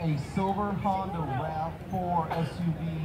a silver Honda RAV4 SUV